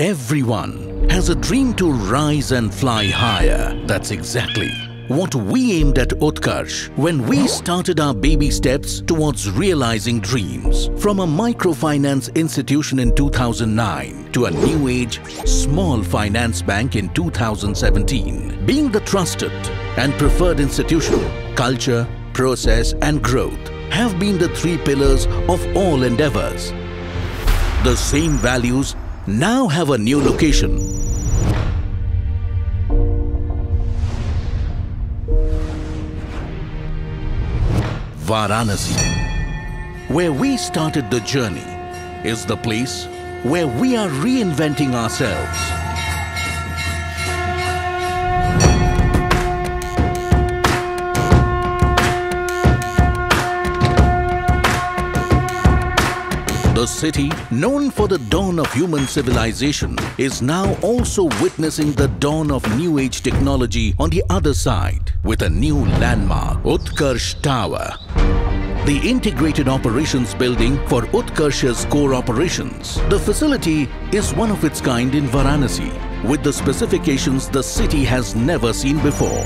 Everyone has a dream to rise and fly higher. That's exactly what we aimed at Utkarsh when we started our baby steps towards realizing dreams. From a microfinance institution in 2009 to a new age small finance bank in 2017. Being the trusted and preferred institution, culture, process and growth have been the three pillars of all endeavors. The same values now have a new location. Varanasi, where we started the journey, is the place where we are reinventing ourselves. The city, known for the dawn of human civilization, is now also witnessing the dawn of new age technology on the other side with a new landmark, Utkarsh Tower. The integrated operations building for Utkarsh's core operations. The facility is one of its kind in Varanasi with the specifications the city has never seen before.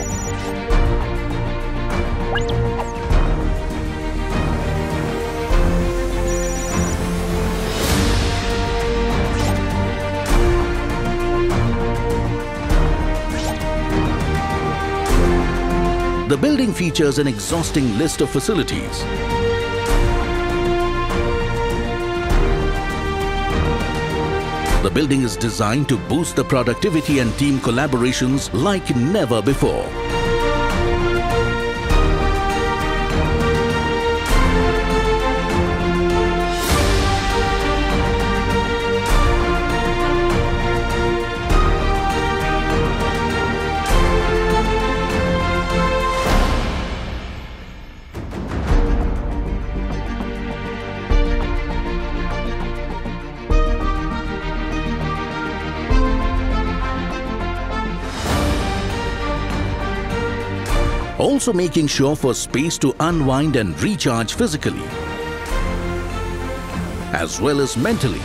The building features an exhausting list of facilities. The building is designed to boost the productivity and team collaborations like never before. Also making sure for space to unwind and recharge physically, as well as mentally.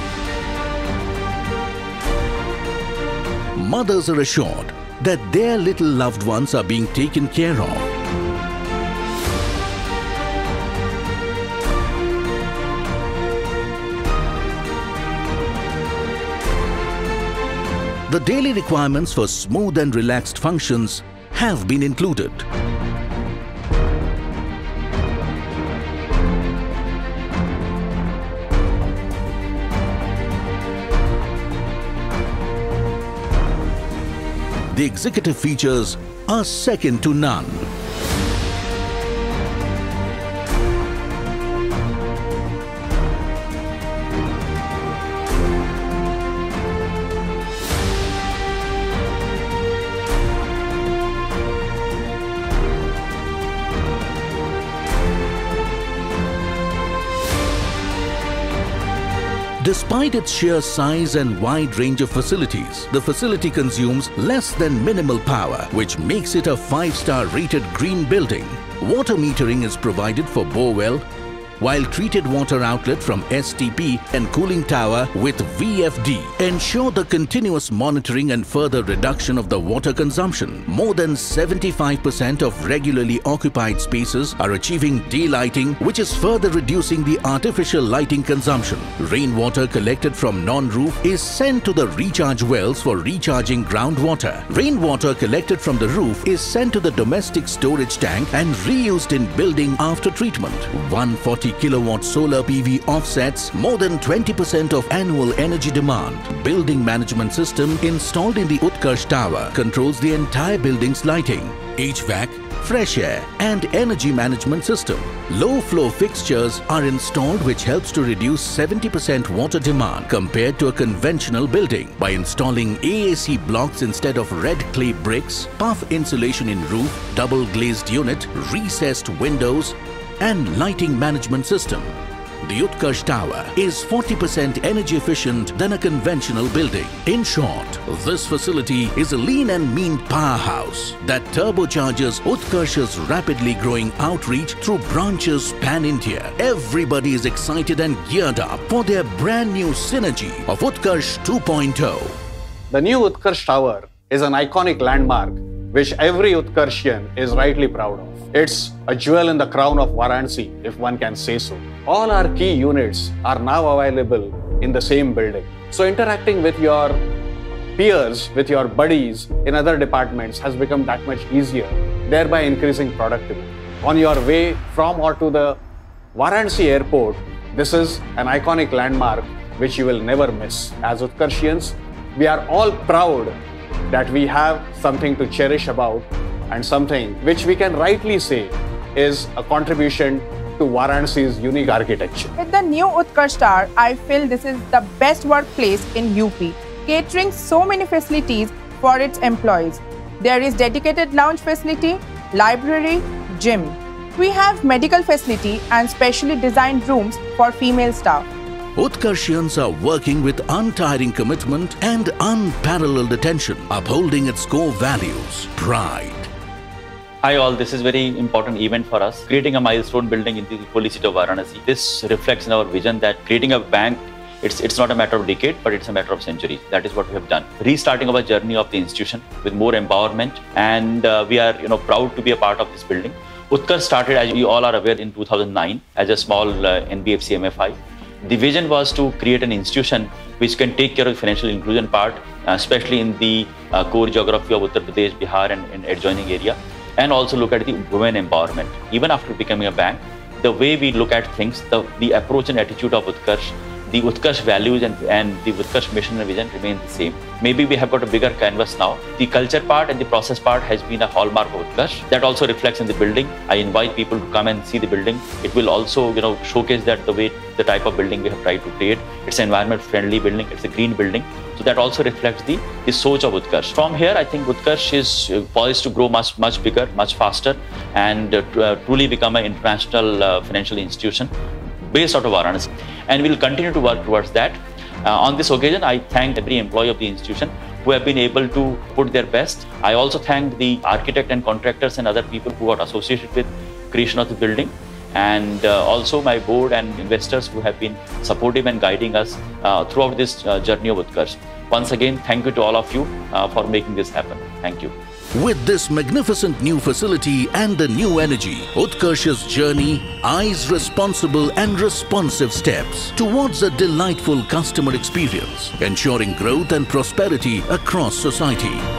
Mothers are assured that their little loved ones are being taken care of. The daily requirements for smooth and relaxed functions have been included. The executive features are second to none. Despite its sheer size and wide range of facilities, the facility consumes less than minimal power, which makes it a 5-star rated green building. Water metering is provided for borewell, while treated water outlet from STP and cooling tower with VFD ensure the continuous monitoring and further reduction of the water consumption. More than 75% of regularly occupied spaces are achieving daylighting which is further reducing the artificial lighting consumption. Rainwater collected from non-roof is sent to the recharge wells for recharging groundwater. Rainwater collected from the roof is sent to the domestic storage tank and reused in building after treatment. 140 kilowatt solar PV offsets more than 20% of annual energy demand. Building management system installed in the Utkarsh Tower controls the entire building's lighting, HVAC, fresh air and energy management system. Low flow fixtures are installed which helps to reduce 70% water demand compared to a conventional building by installing AAC blocks instead of red clay bricks, PUF insulation in roof, double glazed unit, recessed windows and lighting management system. the Utkarsh Tower is 40% energy efficient than a conventional building. In short, this facility is a lean and mean powerhouse that turbocharges Utkarsh's rapidly growing outreach through branches pan-India. Everybody is excited and geared up for their brand new synergy of Utkarsh 2.0. The new Utkarsh Tower is an iconic landmark which every Utkarshian is rightly proud of. It's a jewel in the crown of Varanasi, if one can say so. All our key units are now available in the same building. So interacting with your peers, with your buddies in other departments has become that much easier, thereby increasing productivity. On your way from or to the Varanasi airport, this is an iconic landmark which you will never miss. As Utkarshians, we are all proud that we have something to cherish about and something which we can rightly say is a contribution to Varanasi's unique architecture. With the new Utkarsh Tower, I feel this is the best workplace in UP, catering so many facilities for its employees. There is dedicated lounge facility, library, gym. We have medical facility and specially designed rooms for female staff. Utkarshians are working with untiring commitment and unparalleled attention, upholding its core values, pride, Hi all, this is very important event for us. Creating a milestone building in the holy city of Varanasi. This reflects in our vision that creating a bank, it's, it's not a matter of decade, but it's a matter of century. That is what we have done. Restarting our journey of the institution with more empowerment and uh, we are you know proud to be a part of this building. Utkarsh started, as you all are aware, in 2009 as a small uh, NBFC MFI. The vision was to create an institution which can take care of the financial inclusion part, uh, especially in the uh, core geography of Uttar Pradesh, Bihar and, and adjoining area and also look at the women empowerment. Even after becoming a bank, the way we look at things, the, the approach and attitude of Utkarsh, the Utkarsh values and, and the Utkarsh mission and vision remain the same. Maybe we have got a bigger canvas now. The culture part and the process part has been a hallmark of Utkarsh. That also reflects in the building. I invite people to come and see the building. It will also, you know, showcase that the way, the type of building we have tried to create. It's an environment friendly building. It's a green building. So that also reflects the, the soch of Utkarsh. From here, I think Utkarsh is uh, poised to grow much, much bigger, much faster, and uh, uh, truly become an international uh, financial institution based out of Varanasi. And we'll continue to work towards that. Uh, on this occasion, I thank every employee of the institution who have been able to put their best. I also thank the architect and contractors and other people who are associated with creation of the building and uh, also my board and investors who have been supportive and guiding us uh, throughout this uh, journey of Utkarsh. Once again, thank you to all of you uh, for making this happen. Thank you. With this magnificent new facility and the new energy, Utkarsh's journey eyes responsible and responsive steps towards a delightful customer experience, ensuring growth and prosperity across society.